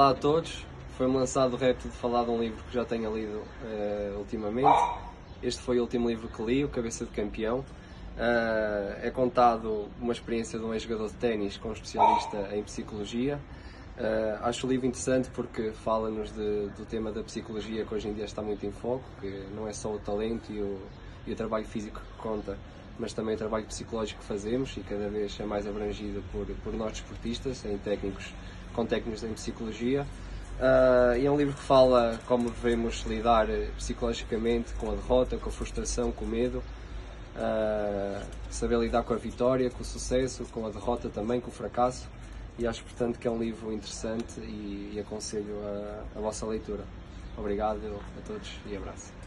Olá a todos. Foi-me lançado o repto de falar de um livro que já tenho lido uh, ultimamente. Este foi o último livro que li, O Cabeça de Campeão. Uh, é contado uma experiência de um ex-jogador de ténis com um especialista em psicologia. Uh, acho o livro interessante porque fala-nos do tema da psicologia que hoje em dia está muito em foco, que não é só o talento e o, e o trabalho físico que conta, mas também o trabalho psicológico que fazemos e cada vez é mais abrangido por, por nós desportistas, em técnicos, com técnicos em psicologia. Uh, e é um livro que fala como devemos lidar psicologicamente com a derrota, com a frustração, com o medo, uh, saber lidar com a vitória, com o sucesso, com a derrota também, com o fracasso. E acho, portanto, que é um livro interessante e, e aconselho a, a vossa leitura. Obrigado a todos e abraço.